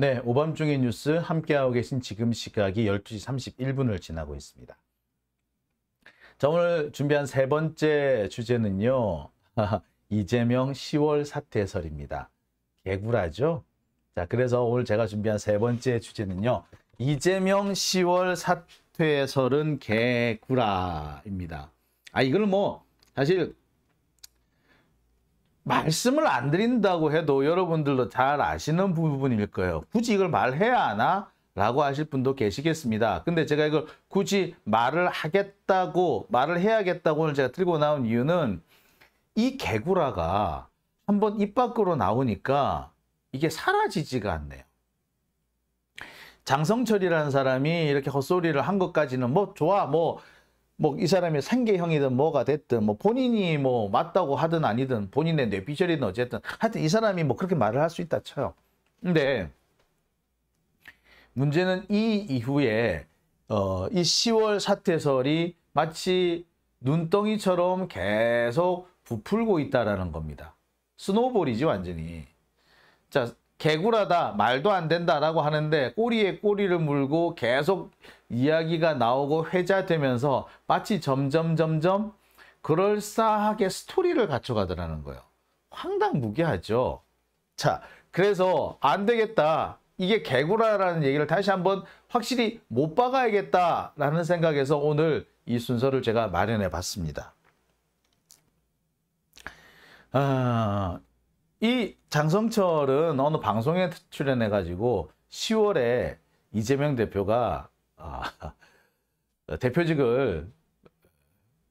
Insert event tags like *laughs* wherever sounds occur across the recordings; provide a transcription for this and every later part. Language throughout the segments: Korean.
네, 오밤중의 뉴스 함께하고 계신 지금 시각이 12시 31분을 지나고 있습니다. 자, 오늘 준비한 세 번째 주제는요. *laughs* 이재명 10월 사퇴 설입니다. 개구라죠? 자, 그래서 오늘 제가 준비한 세 번째 주제는요. 이재명 10월 사퇴설은 개구라입니다. 아, 이걸 뭐 사실 말씀을 안 드린다고 해도 여러분들도 잘 아시는 부분일 거예요. 굳이 이걸 말해야 하나? 라고 하실 분도 계시겠습니다. 근데 제가 이걸 굳이 말을 하겠다고, 말을 해야겠다고 오늘 제가 들고 나온 이유는 이 개구라가 한번 입 밖으로 나오니까 이게 사라지지가 않네요. 장성철이라는 사람이 이렇게 헛소리를 한 것까지는 뭐 좋아, 뭐 뭐 이 사람이 생계형이든 뭐가 됐든 뭐 본인이 뭐 맞다고 하든 아니든 본인의 뇌피셜이든 어쨌든 하여튼 이 사람이 뭐 그렇게 말을 할 수 있다 쳐요. 근데 문제는 이 이후에 어, 이 10월 사태설이 마치 눈덩이처럼 계속 부풀고 있다라는 겁니다. 스노볼이지 완전히. 자, 개구라다 말도 안 된다라고 하는데 꼬리에 꼬리를 물고 계속 이야기가 나오고 회자되면서 마치 점점 점점 그럴싸하게 스토리를 갖춰가더라는 거예요. 황당무계하죠. 자, 그래서 안 되겠다. 이게 개구라라는 얘기를 다시 한번 확실히 못 박아야겠다라는 생각에서 오늘 이 순서를 제가 마련해 봤습니다. 아, 이 장성철은 어느 방송에 출연해 가지고 10월에 이재명 대표가 아, 대표직을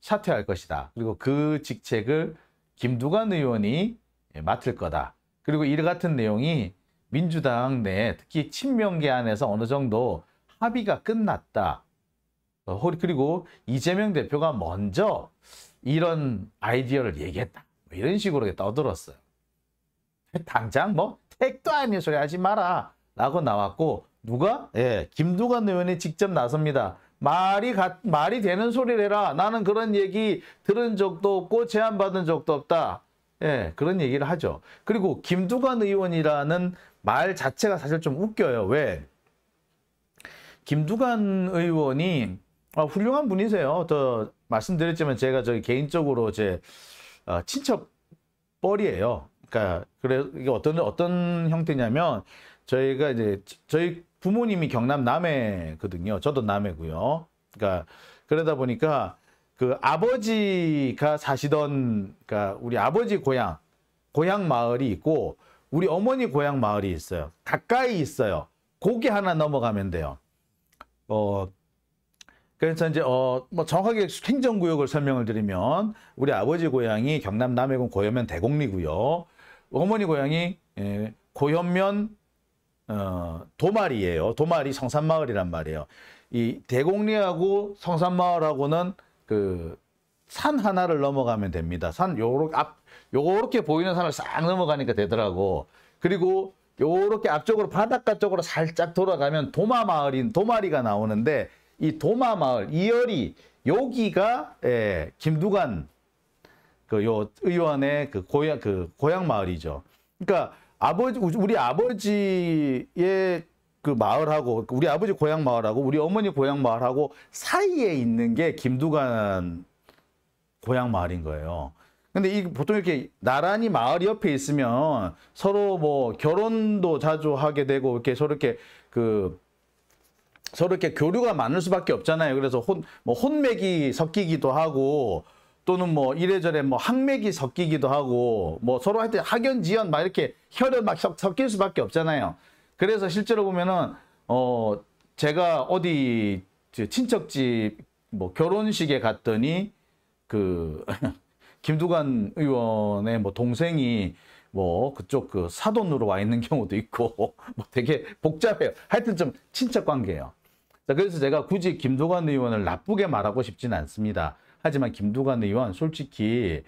사퇴할 것이다. 그리고 그 직책을 김두관 의원이 맡을 거다. 그리고 이 같은 내용이 민주당 내 특히 친명계 안에서 어느 정도 합의가 끝났다. 어, 그리고 이재명 대표가 먼저 이런 아이디어를 얘기했다. 뭐 이런 식으로 떠들었어요. 당장 뭐 택도 아닌 소리 하지 마라 라고 나왔고 누가? 예, 김두관 의원이 직접 나섭니다. 말이 가, 말이 되는 소리를 해라. 나는 그런 얘기 들은 적도 없고 제안받은 적도 없다. 예, 그런 얘기를 하죠. 그리고 김두관 의원이라는 말 자체가 사실 좀 웃겨요. 왜? 김두관 의원이 아, 훌륭한 분이세요. 더 말씀드렸지만 제가 저기 개인적으로 제 어, 친척 뻘이에요. 그러니까 그래 이게 어떤 어떤 형태냐면 저희가 이제 저희 부모님이 경남 남해거든요. 저도 남해고요. 그러니까 그러다 보니까 그 아버지가 사시던 그러니까 우리 아버지 고향 고향 마을이 있고 우리 어머니 고향 마을이 있어요. 가까이 있어요. 고기 하나 넘어가면 돼요. 어 그래서 이제 어 뭐 정확하게 행정구역을 설명을 드리면 우리 아버지 고향이 경남 남해군 고현면 대곡리고요. 어머니 고향이 예, 고현면 어, 도말이에요. 도말이 성산마을이란 말이에요. 이 대곡리하고 성산마을하고는 그 산 하나를 넘어가면 됩니다. 산 요렇게 앞 요렇게 보이는 산을 싹 넘어가니까 되더라고. 그리고 요렇게 앞쪽으로 바닷가 쪽으로 살짝 돌아가면 도마마을인 도마리가 나오는데 이 도마마을 이열이 여기가 예, 김두관 그 요 의원의 그 고향 그 고향 마을이죠. 그러니까 아버지 우리 아버지의 그 마을하고 우리 아버지 고향 마을하고 우리 어머니 고향 마을하고 사이에 있는 게 김두관 고향 마을인 거예요. 근데 이 보통 이렇게 나란히 마을 옆에 있으면 서로 뭐 결혼도 자주 하게 되고 이렇게 서로 이렇게 그 서로 이렇게 교류가 많을 수밖에 없잖아요. 그래서 혼, 뭐 혼맥이 섞이기도 하고 또는 뭐 이래저래 뭐 학맥이 섞이기도 하고 뭐 서로 하여튼 학연 지연 막 이렇게 혈연 막 섞일 수밖에 없잖아요. 그래서 실제로 보면은 어 제가 어디 친척집 뭐 결혼식에 갔더니 그 *laughs* 김두관 의원의 뭐 동생이 뭐 그쪽 그 사돈으로 와 있는 경우도 있고 *laughs* 뭐 되게 복잡해요. 하여튼 좀 친척 관계예요. 자, 그래서 제가 굳이 김두관 의원을 나쁘게 말하고 싶지는 않습니다. 하지만 김두관 의원 솔직히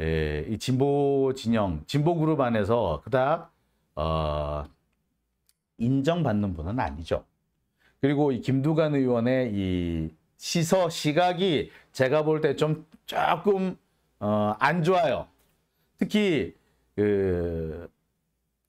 에, 이 진보 진영, 진보 그룹 안에서 그닥 어, 인정받는 분은 아니죠. 그리고 이 김두관 의원의 이 시서 시각이 제가 볼 때 좀 조금 어, 안 좋아요. 특히 그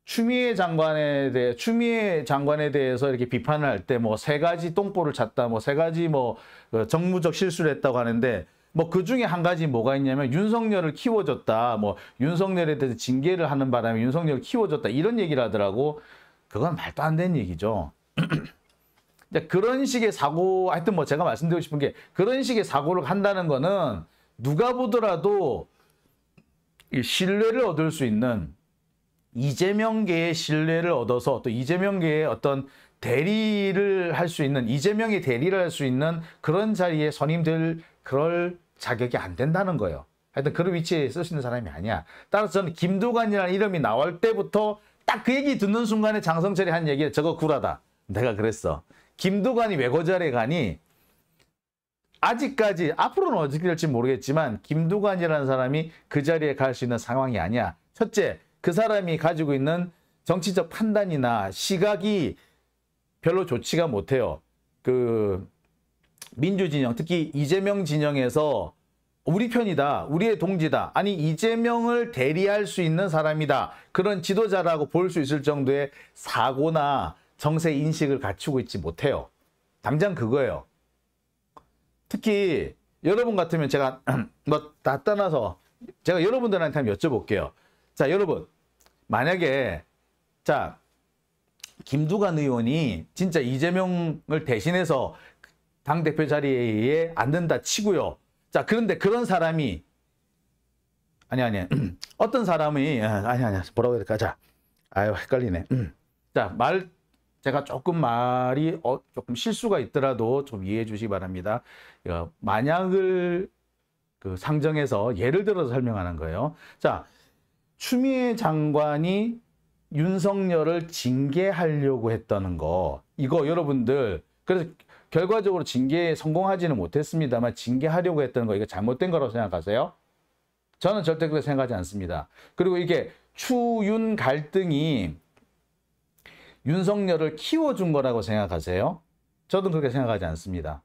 추미애 장관에 대해 추미애 장관에 대해서 이렇게 비판을 할 때 뭐 세 가지 똥볼을 찼다, 뭐 세 가지 뭐그 정무적 실수를 했다고 하는데 뭐 그 중에 한 가지 뭐가 있냐면 윤석열을 키워줬다, 뭐 윤석열에 대해서 징계를 하는 바람에 윤석열을 키워줬다 이런 얘기를 하더라고. 그건 말도 안 되는 얘기죠. *clears throat* 그런 식의 사고, 하여튼 뭐 제가 말씀드리고 싶은 게 그런 식의 사고를 한다는 거는 누가 보더라도 신뢰를 얻을 수 있는 이재명계의 신뢰를 얻어서 또 이재명계의 어떤 대리를 할 수 있는 이재명의 대리를 할 수 있는 그런 자리에 선임될 그럴 자격이 안 된다는 거예요. 하여튼 그런 위치에 쓰시는 사람이 아니야. 따라서 저는 김두관이라는 이름이 나올 때부터 딱 그 얘기 듣는 순간에 장성철이 한 얘기 저거 구라다. 내가 그랬어. 김두관이 왜그 자리에 가니? 아직까지 앞으로는 어떻게 될지 모르겠지만 김두관이라는 사람이 그 자리에 갈 수 있는 상황이 아니야. 첫째, 그 사람이 가지고 있는 정치적 판단이나 시각이 별로 좋지가 못해요. 그 민주 진영, 특히 이재명 진영에서 우리 편이다. 우리의 동지다. 아니 이재명을 대리할 수 있는 사람이다. 그런 지도자라고 볼 수 있을 정도의 사고나 정세 인식을 갖추고 있지 못해요. 당장 그거예요. 특히 여러분 같으면 제가 *clears throat* 뭐 다 떠나서 제가 여러분들한테 한번 여쭤볼게요. 자, 여러분 만약에 자 김두관 의원이 진짜 이재명을 대신해서 당대표 자리에 앉는다 치고요. 자, 그런데 그런 사람이 아니 아니 *clears throat* 어떤 사람이 아니 아니 뭐라고 해야 될까? 자, 아유 헷갈리네. 자, 말 제가 조금 말이 어, 조금 실수가 있더라도 좀 이해해 주시기 바랍니다. 어, 만약을 그 상정해서 예를 들어서 설명하는 거예요. 자, 추미애 장관이 윤석열을 징계하려고 했다는 거 이거 여러분들 그래서 결과적으로 징계에 성공하지는 못했습니다만 징계하려고 했다는 거 이거 잘못된 거라고 생각하세요? 저는 절대 그렇게 생각하지 않습니다. 그리고 이게 추윤 갈등이 윤석열을 키워준 거라고 생각하세요? 저도 그렇게 생각하지 않습니다.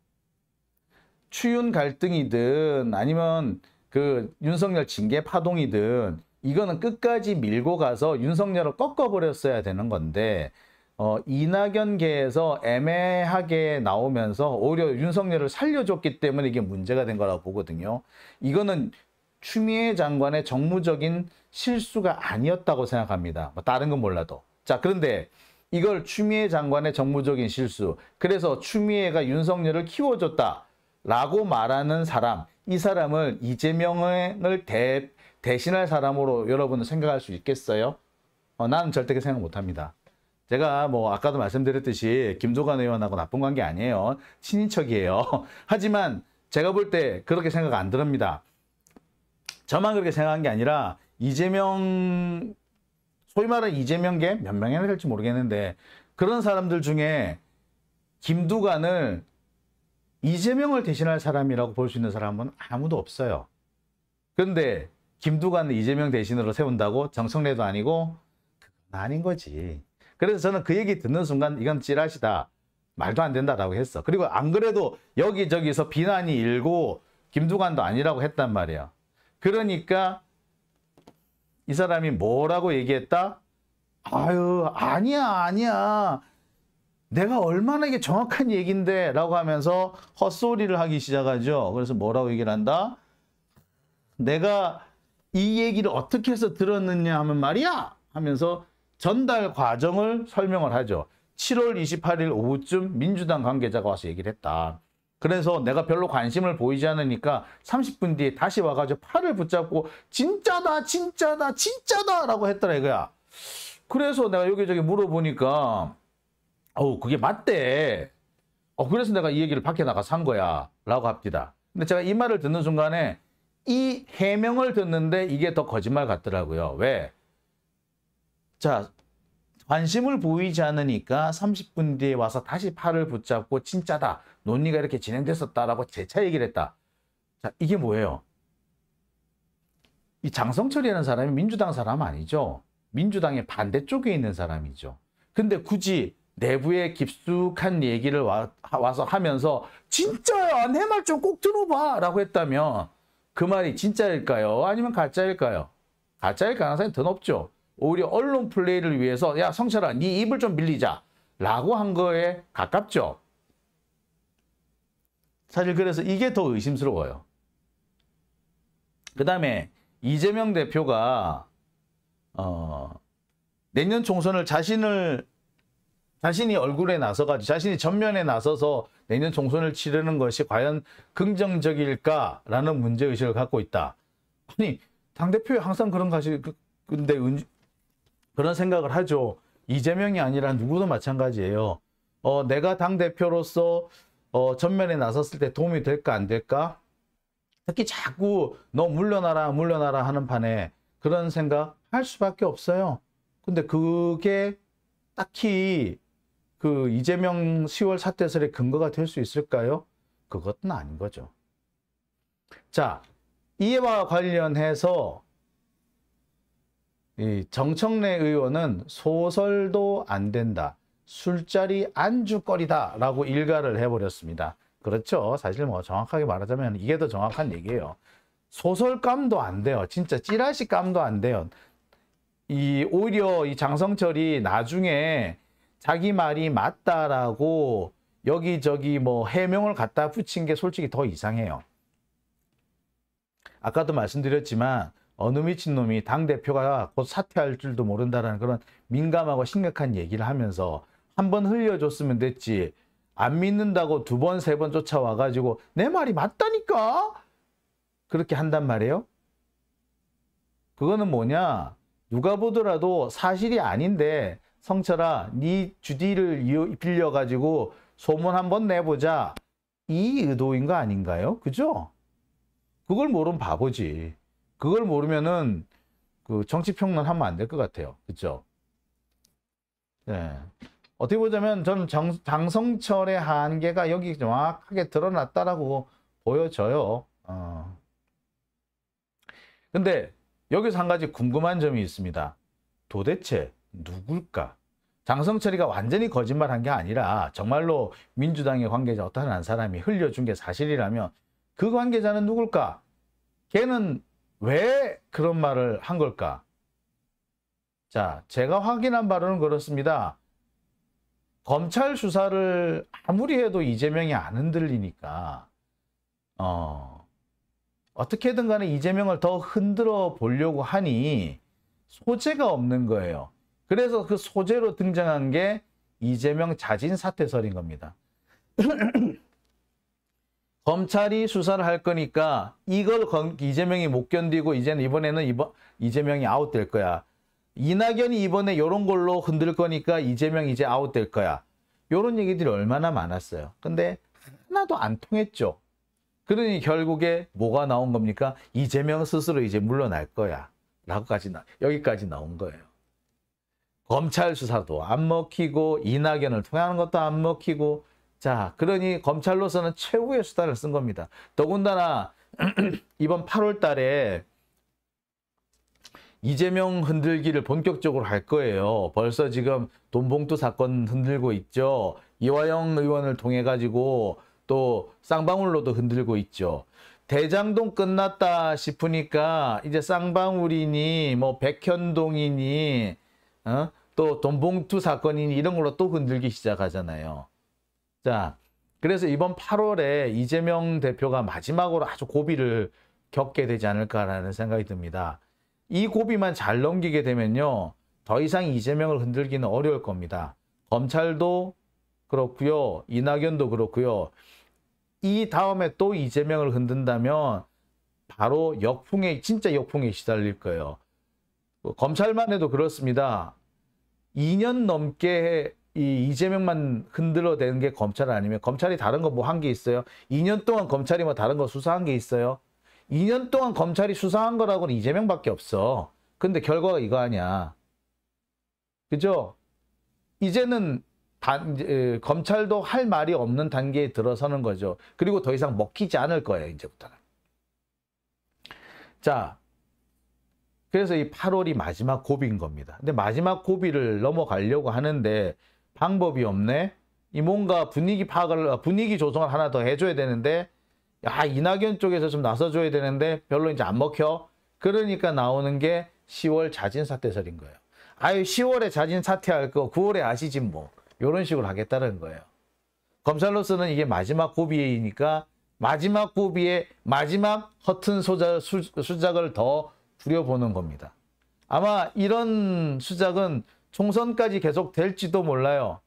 추윤 갈등이든 아니면 그 윤석열 징계 파동이든 이거는 끝까지 밀고 가서 윤석열을 꺾어버렸어야 되는 건데 어, 이낙연계에서 애매하게 나오면서 오히려 윤석열을 살려줬기 때문에 이게 문제가 된 거라고 보거든요. 이거는 추미애 장관의 정무적인 실수가 아니었다고 생각합니다. 뭐 다른 건 몰라도. 자, 그런데 이걸 추미애 장관의 정무적인 실수. 그래서 추미애가 윤석열을 키워줬다라고 말하는 사람. 이 사람을 이재명을 대, 대신할 사람으로 여러분은 생각할 수 있겠어요? 어, 나는 절대 생각 못 합니다. 제가 뭐 아까도 말씀드렸듯이 김도관 의원하고 나쁜 관계 아니에요. 친인척이에요. *laughs* 하지만 제가 볼 때 그렇게 생각 안 들습니다. 저만 그렇게 생각한 게 아니라 이재명 소위 말하는 이재명계 몇 명이나 될지 모르겠는데 그런 사람들 중에 김두관을 이재명을 대신할 사람이라고 볼 수 있는 사람은 아무도 없어요. 그런데 김두관을 이재명 대신으로 세운다고 정청래도 아니고 아닌 거지. 그래서 저는 그 얘기 듣는 순간 이건 찌라시다. 말도 안 된다라고 했어. 그리고 안 그래도 여기저기서 비난이 일고 김두관도 아니라고 했단 말이야. 그러니까 이 사람이 뭐라고 얘기했다? 아유, 아니야, 아니야. 내가 얼마나 이게 정확한 얘기인데 라고 하면서 헛소리를 하기 시작하죠. 그래서 뭐라고 얘기를 한다? 내가 이 얘기를 어떻게 해서 들었느냐 하면 말이야 하면서 전달 과정을 설명을 하죠. 7월 28일 오후쯤 민주당 관계자가 와서 얘기를 했다. 그래서 내가 별로 관심을 보이지 않으니까 30분 뒤에 다시 와가지고 팔을 붙잡고 진짜다 진짜다 진짜다 라고 했더라 이거야. 그래서 내가 여기저기 물어보니까 어우 그게 맞대. 어 그래서 내가 이 얘기를 밖에 나가서 한 거야 라고 합니다. 근데 제가 이 말을 듣는 순간에 이 해명을 듣는데 이게 더 거짓말 같더라고요. 왜? 자, 관심을 보이지 않으니까 30분 뒤에 와서 다시 팔을 붙잡고 진짜다. 논의가 이렇게 진행됐었다라고 재차 얘기를 했다. 자, 이게 뭐예요? 이 장성철이라는 사람이 민주당 사람 아니죠. 민주당의 반대쪽에 있는 사람이죠. 근데 굳이 내부에 깊숙한 얘기를 와, 서 하면서 진짜야 내 말 좀 꼭 들어봐 라고 했다면 그 말이 진짜일까요? 아니면 가짜일까요? 가짜일 가능성이 더 높죠. 오히려 언론 플레이를 위해서 야 성철아 네 입을 좀 빌리자 라고 한 거에 가깝죠. 사실 그래서 이게 더 의심스러워요. 그 다음에 이재명 대표가 어, 내년 총선을 자신을 자신이 얼굴에 나서가지고 자신이 전면에 나서서 내년 총선을 치르는 것이 과연 긍정적일까라는 문제의식을 갖고 있다. 아니 당대표에 항상 그런 가시 근데 은, 그런 생각을 하죠. 이재명이 아니라 누구도 마찬가지예요. 어, 내가 당대표로서 어, 전면에 나섰을 때 도움이 될까 안 될까? 특히 자꾸 너 물러나라 물러나라 하는 판에 그런 생각 할 수밖에 없어요. 근데 그게 딱히 그 이재명 10월 사태설의 근거가 될 수 있을까요? 그것은 아닌 거죠. 자, 이와 관련해서 이 정청래 의원은 소설도 안 된다. 술자리 안주거리다 라고 일가를 해버렸습니다. 그렇죠. 사실 뭐 정확하게 말하자면 이게 더 정확한 얘기예요. 소설감도 안 돼요. 진짜 찌라시 감도 안 돼요. 이 오히려 이 장성철이 나중에 자기 말이 맞다라고 여기저기 뭐 해명을 갖다 붙인 게 솔직히 더 이상해요. 아까도 말씀드렸지만 어느 미친놈이 당대표가 곧 사퇴할 줄도 모른다라는 그런 민감하고 심각한 얘기를 하면서 한 번 흘려줬으면 됐지. 안 믿는다고 두 번, 세 번 쫓아와가지고 내 말이 맞다니까? 그렇게 한단 말이에요? 그거는 뭐냐? 누가 보더라도 사실이 아닌데 성철아 네 주디를 빌려가지고 소문 한번 내보자. 이 의도인 거 아닌가요? 그죠? 그걸 모르면 바보지. 그걸 모르면은 그 정치평론 하면 안 될 것 같아요. 그죠? 네. 어떻게 보자면 저는 정, 장성철의 한계가 여기 정확하게 드러났다라고 보여져요. 어. 근데 여기서 한 가지 궁금한 점이 있습니다. 도대체 누굴까? 장성철이가 완전히 거짓말한 게 아니라 정말로 민주당의 관계자 어떤 한 사람이 흘려준 게 사실이라면 그 관계자는 누굴까? 걔는 왜 그런 말을 한 걸까? 자, 제가 확인한 바로는 그렇습니다. 검찰 수사를 아무리 해도 이재명이 안 흔들리니까, 어, 어떻게든 간에 이재명을 더 흔들어 보려고 하니 소재가 없는 거예요. 그래서 그 소재로 등장한 게 이재명 자진 사퇴설인 겁니다. *clears throat* 검찰이 수사를 할 거니까 이걸 이재명이 못 견디고 이제는 이번에는 이번 이재명이 아웃될 거야. 이낙연이 이번에 이런 걸로 흔들 거니까 이재명 이제 아웃될 거야. 이런 얘기들이 얼마나 많았어요. 근데 하나도 안 통했죠. 그러니 결국에 뭐가 나온 겁니까? 이재명 스스로 이제 물러날 거야. 라고까지 나, 여기까지 나온 거예요. 검찰 수사도 안 먹히고 이낙연을 통하는 것도 안 먹히고 자 그러니 검찰로서는 최후의 수단을 쓴 겁니다. 더군다나 *clears throat* 이번 8월 달에 이재명 흔들기를 본격적으로 할 거예요. 벌써 지금 돈봉투 사건 흔들고 있죠. 이화영 의원을 통해 가지고 또 쌍방울로도 흔들고 있죠. 대장동 끝났다 싶으니까 이제 쌍방울이니 뭐 백현동이니 어? 또 돈봉투 사건이니 이런 걸로 또 흔들기 시작하잖아요. 자, 그래서 이번 8월에 이재명 대표가 마지막으로 아주 고비를 겪게 되지 않을까라는 생각이 듭니다. 이 고비만 잘 넘기게 되면요. 더 이상 이재명을 흔들기는 어려울 겁니다. 검찰도 그렇고요. 이낙연도 그렇고요. 이 다음에 또 이재명을 흔든다면 바로 역풍에 진짜 역풍에 시달릴 거예요. 검찰만 해도 그렇습니다. 2년 넘게 이 이재명만 흔들어대는 게 검찰 아니면 검찰이 다른 거 뭐 한 게 있어요? 2년 동안 검찰이 뭐 다른 거 수사한 게 있어요? 2년 동안 검찰이 수사한 거라고는 이재명밖에 없어. 근데 결과가 이거 아니야. 그죠? 이제는 단, 에, 검찰도 할 말이 없는 단계에 들어서는 거죠. 그리고 더 이상 먹히지 않을 거예요, 이제부터는. 자, 그래서 이 8월이 마지막 고비인 겁니다. 근데 마지막 고비를 넘어가려고 하는데 방법이 없네. 이 뭔가 분위기 파악을, 분위기 조성을 하나 더 해줘야 되는데, 야, 이낙연 쪽에서 좀 나서줘야 되는데 별로 이제 안 먹혀. 그러니까 나오는 게 10월 자진 사퇴설인 거예요. 아유 10월에 자진 사퇴할 거 9월에 아시지 뭐 이런 식으로 하겠다는 거예요. 검찰로서는 이게 마지막 고비이니까 마지막 고비에 마지막 허튼 소작, 수, 수작을 더 부려보는 겁니다. 아마 이런 수작은 총선까지 계속 될지도 몰라요.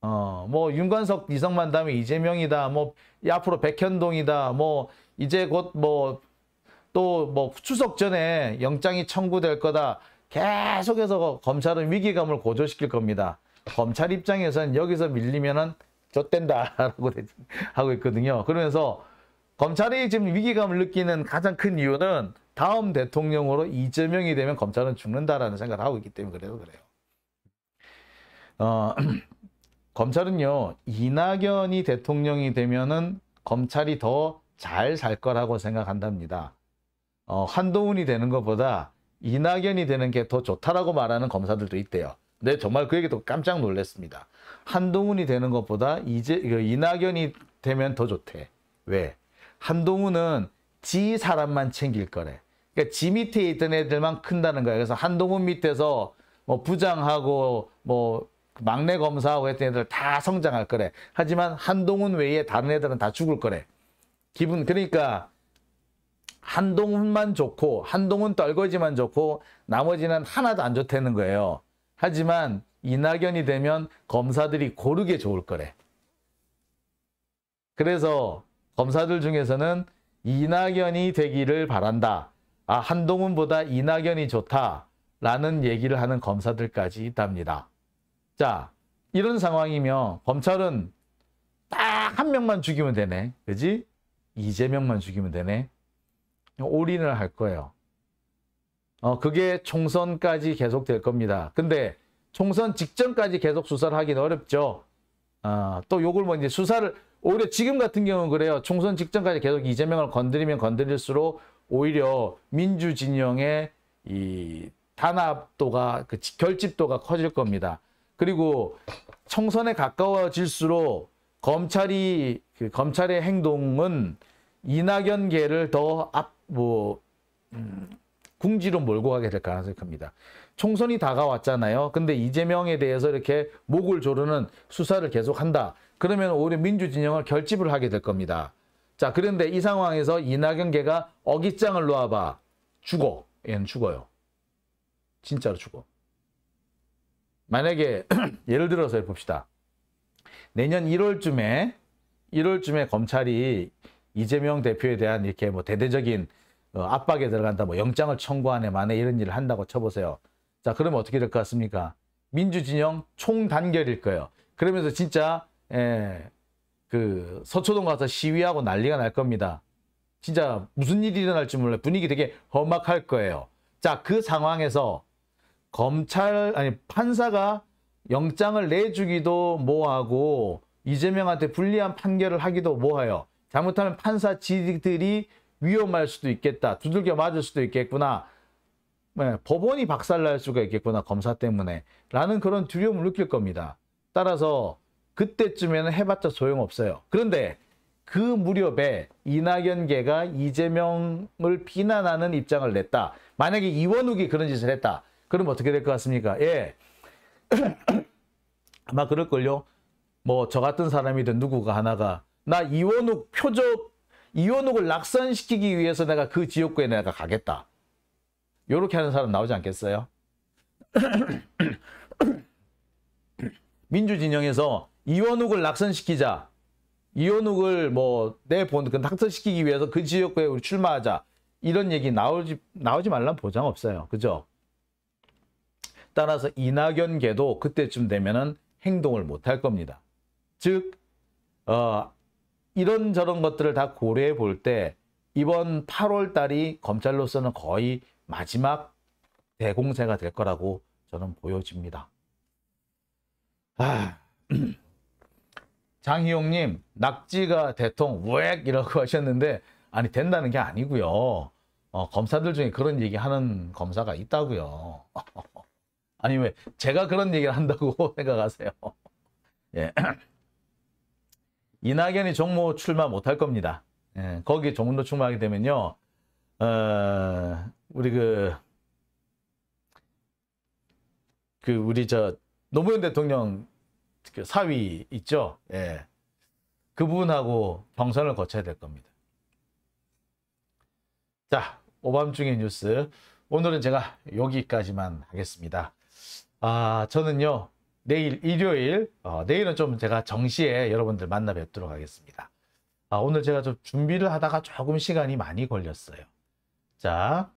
어, 뭐 윤관석, 이성만 다음에 이재명이다. 뭐 앞으로 백현동이다. 뭐 이제 곧 뭐 또뭐 추석 전에 영장이 청구될 거다. 계속해서 검찰은 위기감을 고조시킬 겁니다. 검찰 입장에서는 여기서 밀리면은 좆된다라고 *laughs* 하고 있거든요. 그러면서 검찰이 지금 위기감을 느끼는 가장 큰 이유는 다음 대통령으로 이재명이 되면 검찰은 죽는다라는 생각을 하고 있기 때문에 그래서 그래요. 어, *clears throat* 검찰은요, 이낙연이 대통령이 되면은 검찰이 더 잘 살 거라고 생각한답니다. 어, 한동훈이 되는 것보다 이낙연이 되는 게 더 좋다라고 말하는 검사들도 있대요. 네, 정말 그 얘기도 깜짝 놀랐습니다. 한동훈이 되는 것보다 이제 이낙연이 되면 더 좋대. 왜? 한동훈은 지 사람만 챙길 거래. 그러니까 지 밑에 있던 애들만 큰다는 거야. 그래서 한동훈 밑에서 뭐 부장하고 뭐 막내 검사하고 했던 애들 다 성장할 거래. 하지만 한동훈 외에 다른 애들은 다 죽을 거래. 기분 그러니까 한동훈만 좋고 한동훈 떨거지만 좋고 나머지는 하나도 안 좋다는 거예요. 하지만 이낙연이 되면 검사들이 고르게 좋을 거래. 그래서 검사들 중에서는 이낙연이 되기를 바란다. 아, 한동훈보다 이낙연이 좋다 라는 얘기를 하는 검사들까지 있답니다. 자, 이런 상황이면 검찰은 딱 한 명만 죽이면 되네. 그지? 이재명만 죽이면 되네. 올인을 할 거예요. 어, 그게 총선까지 계속 될 겁니다. 근데 총선 직전까지 계속 수사를 하기는 어렵죠. 어, 또 요걸 뭐 이제 수사를 오히려 지금 같은 경우는 그래요. 총선 직전까지 계속 이재명을 건드리면 건드릴수록 오히려 민주 진영의 이 단합도가 그 결집도가 커질 겁니다. 그리고 총선에 가까워질수록 검찰이 그 검찰의 행동은 이낙연계를 더 앞뭐 음, 궁지로 몰고 가게 될 가능성이 큽니다. 총선이 다가왔잖아요. 근데 이재명에 대해서 이렇게 목을 조르는 수사를 계속 한다. 그러면 오히려 민주 진영을 결집을 하게 될 겁니다. 자, 그런데 이 상황에서 이낙연계가 어깃장을 놓아봐. 죽어. 얘는 죽어요. 진짜로 죽어. 만약에 *clears throat* 예를 들어서 해봅시다. 내년 1월쯤에 1월쯤에 검찰이 이재명 대표에 대한 이렇게 뭐 대대적인 어, 압박에 들어간다, 뭐 영장을 청구하네, 만에 이런 일을 한다고 쳐보세요. 자, 그러면 어떻게 될 것 같습니까? 민주진영 총단결일 거예요. 그러면서 진짜 예, 그 서초동 가서 시위하고 난리가 날 겁니다. 진짜 무슨 일이 일어날지 몰라요. 분위기 되게 험악할 거예요. 자, 그 상황에서 검찰 아니 판사가 영장을 내주기도 뭐하고 이재명한테 불리한 판결을 하기도 뭐해요. 잘못하면 판사 지들이 위험할 수도 있겠다. 두들겨 맞을 수도 있겠구나. 네, 법원이 박살날 수가 있겠구나. 검사 때문에. 라는 그런 두려움을 느낄 겁니다. 따라서 그때쯤에는 해봤자 소용없어요. 그런데 그 무렵에 이낙연계가 이재명을 비난하는 입장을 냈다. 만약에 이원욱이 그런 짓을 했다. 그럼 어떻게 될 것 같습니까? 예. *coughs* 아마 그럴걸요. 뭐 저 같은 사람이든 누구가 하나가 나 이원욱 표적 이원욱을 낙선시키기 위해서 내가 그 지역구에 내가 가겠다. 요렇게 하는 사람 나오지 않겠어요? *coughs* 민주진영에서 이원욱을 낙선시키자. 이원욱을 뭐 내본 그 낙선시키기 위해서 그 지역구에 우리 출마하자. 이런 얘기 나오지 나오지 말란 보장 없어요. 그죠? 따라서 이낙연계도 그때쯤 되면은 행동을 못 할 겁니다. 즉, 어, 이런저런 것들을 다 고려해 볼 때 이번 8월 달이 검찰로서는 거의 마지막 대공세가 될 거라고 저는 보여집니다. 아, *clears throat* 장희용님, 낙지가 대통, 우액! 이라고 *laughs* 하셨는데, 아니, 된다는 게 아니고요. 어, 검사들 중에 그런 얘기 하는 검사가 있다고요. *laughs* 아니 왜 제가 그런 얘기를 한다고 *laughs* 생각하세요? 예. *clears throat* 이낙연이 종로 출마 못할 겁니다. 예. 거기 종로 출마하게 되면요, 어, 우리 그 그 우리 저 노무현 대통령 그 사위 있죠? 예. 그분하고 경선을 거쳐야 될 겁니다. 자, 오밤중의 뉴스. 오늘은 제가 여기까지만 하겠습니다. 아, 저는요, 내일 일요일, 어, 내일은 좀 제가 정시에 여러분들 만나 뵙도록 하겠습니다. 아, 오늘 제가 좀 준비를 하다가 조금 시간이 많이 걸렸어요. 자,